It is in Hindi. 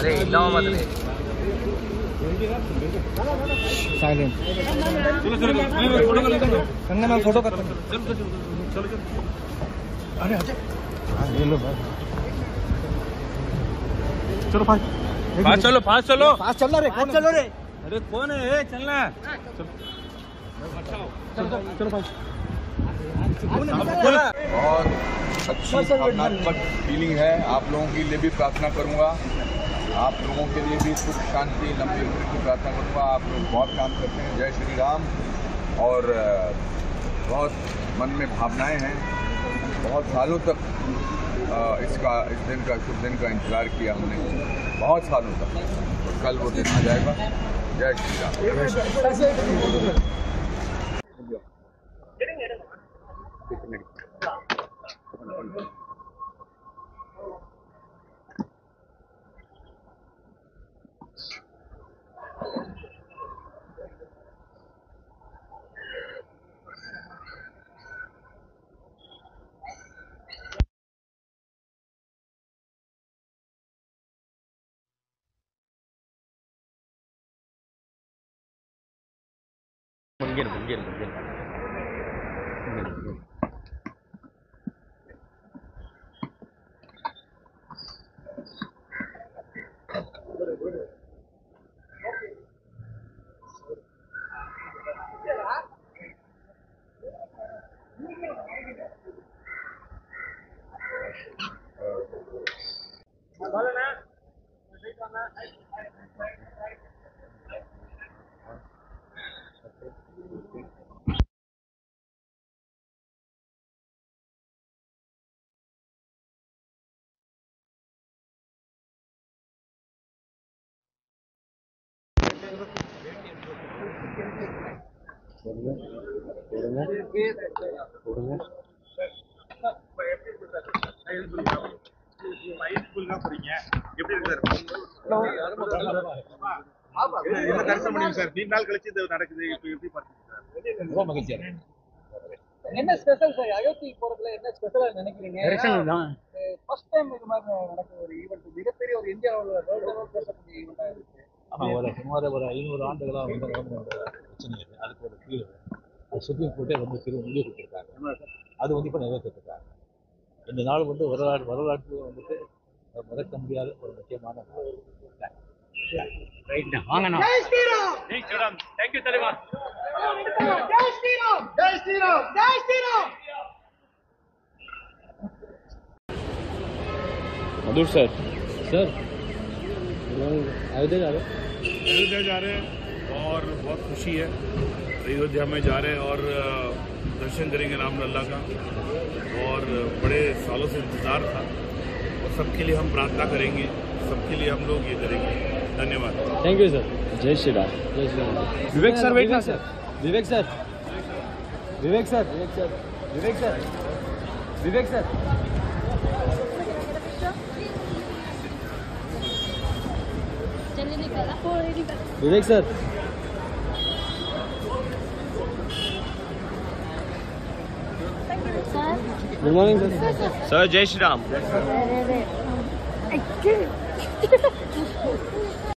अरे हिलाओ मत रे। साइलेंट कंगना मैं फ़ोटो करता हूँ अरे हाँ, ये लो भाई चलो भाई फास्ट चलो फास्ट चलो। पास चल रहा रे कौन चलो रे। अरे कौन है? ए, चलना। चलो भाई बहुत अच्छी भावनात्मक फीलिंग है। आप लोगों के लिए भी प्रार्थना करूँगा। आप लोगों के लिए भी सुख, शांति, लंबी उम्र की प्रार्थना करूँगा। आप लोग बहुत काम करते हैं। जय श्री राम। और बहुत मन में भावनाएँ हैं। बहुत सालों तक इसका, इस दिन का, शुभ दिन का इंतज़ार किया हमने। बहुत सालों तक। तो कल वो दिन आ जाएगा। जय श्री राम। ಮುಂಜಾನೆ ಮುಂಜಾನೆ ಮುಂಜಾನೆ Boleh nak? Boleh nak? நீண்ட நாள் கழிச்சு இது நடக்குது. இப்போ எப்படி பார்த்தீங்க ரொம்ப மகிழ்ச்சியா என்ன ஸ்பெஷல் சார்? அயோத்தி போறதுல என்ன ஸ்பெஷலா நினைக்கிறீங்க? ஃபர்ஸ்ட் டைம் இது மாதிரி நடக்கிற ஒரு ஈவெண்ட் மிகப்பெரிய ஒரு இந்தியாவில் வேர்ல்டு பேசக்கூடிய ஈவெண்டா இருக்கு. ஆமாம் ஒரு சுமார் ஒரு ஐநூறு ஆண்டுகளாக வந்து பிரச்சனை இருக்கு அதுக்கு ஒரு தீர்வு அது சுப்ரீம் கோர்ட்டே வந்து தீர்வு முடிவு கொடுத்துருக்காங்க அது வந்து இப்போ நிறைவேற்றிருக்காங்க இந்த நாள் வந்து வரலாறு வரலாற்று வந்துட்டு மறக்க முடியாத ஒரு முக்கியமான நாள் ரைட்ண்ணா வாங்கண்ணா தேங்க்யூ தலைவா मधुर सर सर अयोध्या जा रहे अयोध्या जा रहे हैं और बहुत खुशी है। अयोध्या में जा रहे हैं और दर्शन करेंगे राम लल्ला का। और बड़े सालों से इंतज़ार था। और सबके लिए हम प्रार्थना करेंगे। सबके लिए हम लोग ये करेंगे। धन्यवाद। थैंक यू सर जय श्री राम जय श्री राम विवेक सर वेट ना sir. Vivek sir. Vivek sir. Vivek sir. Vivek sir. Vivek sir. Vivek sir. Bunların Söyle Ceyşiram.